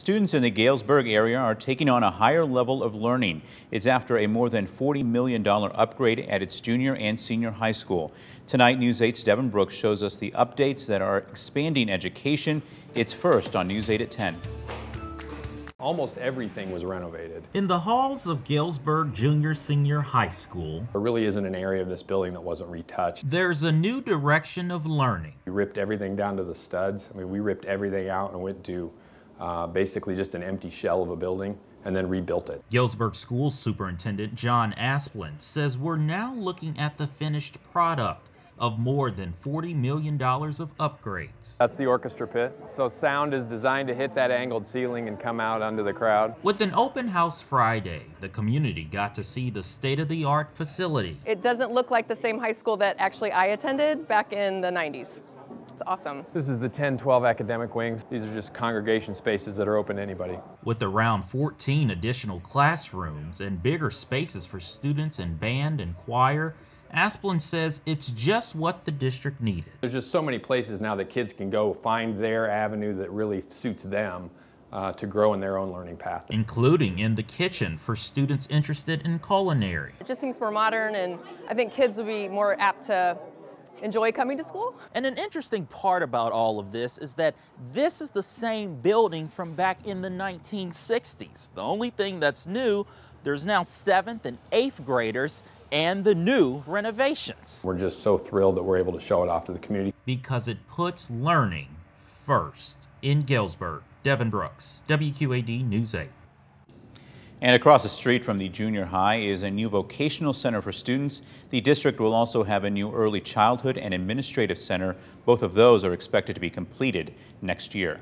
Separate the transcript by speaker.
Speaker 1: Students in the Galesburg area are taking on a higher level of learning. It's after a more than $40 million upgrade at its junior and senior high school. Tonight, News 8's Devin Brooks shows us the updates that are expanding education. It's first on News 8 at 10.
Speaker 2: Almost everything was renovated.
Speaker 3: In the halls of Galesburg Junior Senior High School,
Speaker 2: There really isn't an area of this building that wasn't retouched.
Speaker 3: there's a new direction of learning.
Speaker 2: We ripped everything down to the studs. I mean, we ripped everything out and went to uh, basically just an empty shell of a building and then rebuilt it.
Speaker 3: Galesburg School Superintendent John Asplin says we're now looking at the finished product of more than $40 million of upgrades.
Speaker 2: That's the orchestra pit. So sound is designed to hit that angled ceiling and come out onto the crowd.
Speaker 3: With an open house Friday, the community got to see the state-of-the-art facility.
Speaker 4: It doesn't look like the same high school that actually I attended back in the 90s. It's awesome.
Speaker 2: This is the 10-12 academic wings. These are just congregation spaces that are open to anybody.
Speaker 3: With around 14 additional classrooms and bigger spaces for students in band and choir, Asplin says it's just what the district needed.
Speaker 2: There's just so many places now that kids can go find their avenue that really suits them uh, to grow in their own learning path.
Speaker 3: including in the kitchen for students interested in culinary.
Speaker 4: It just seems more modern, and I think kids would be more apt to enjoy coming to school.
Speaker 5: And an interesting part about all of this is that this is the same building from back in the 1960s. The only thing that's new, there's now seventh and eighth graders and the new renovations.
Speaker 2: We're just so thrilled that we're able to show it off to the community.
Speaker 3: because it puts learning first. In Galesburg, Devin Brooks, WQAD News 8.
Speaker 1: And across the street from the junior high is a new vocational center for students. The district will also have a new early childhood and administrative center. Both of those are expected to be completed next year.